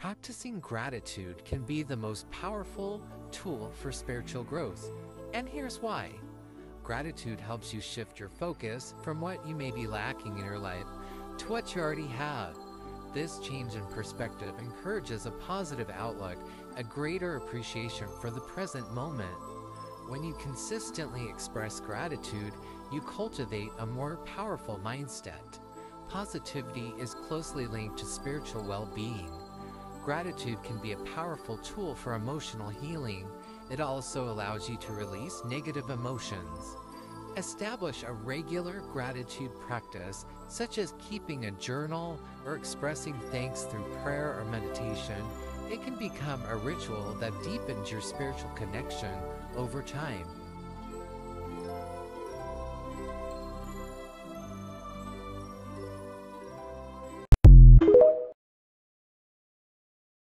Practicing gratitude can be the most powerful tool for spiritual growth. And here's why. Gratitude helps you shift your focus from what you may be lacking in your life to what you already have. This change in perspective encourages a positive outlook, a greater appreciation for the present moment. When you consistently express gratitude, you cultivate a more powerful mindset. Positivity is closely linked to spiritual well being. Gratitude can be a powerful tool for emotional healing. It also allows you to release negative emotions. Establish a regular gratitude practice, such as keeping a journal or expressing thanks through prayer or meditation. It can become a ritual that deepens your spiritual connection over time.